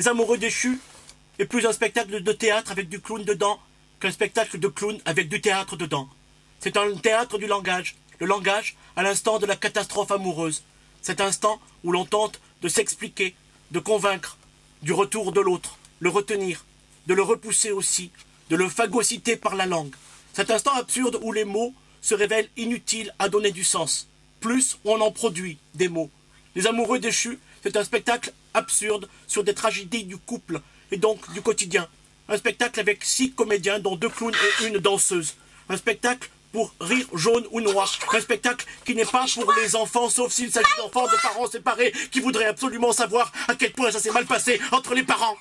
Les amoureux déchus est plus un spectacle de théâtre avec du clown dedans qu'un spectacle de clown avec du théâtre dedans. C'est un théâtre du langage, le langage à l'instant de la catastrophe amoureuse, cet instant où l'on tente de s'expliquer, de convaincre, du retour de l'autre, le retenir, de le repousser aussi, de le phagocyter par la langue. Cet instant absurde où les mots se révèlent inutiles à donner du sens. Plus on en produit des mots. Les amoureux déchus, c'est un spectacle absurde sur des tragédies du couple et donc du quotidien. Un spectacle avec six comédiens, dont deux clowns et une danseuse. Un spectacle pour rire jaune ou noir. Un spectacle qui n'est pas pour les enfants, sauf s'il s'agit d'enfants de parents séparés qui voudraient absolument savoir à quel point ça s'est mal passé entre les parents.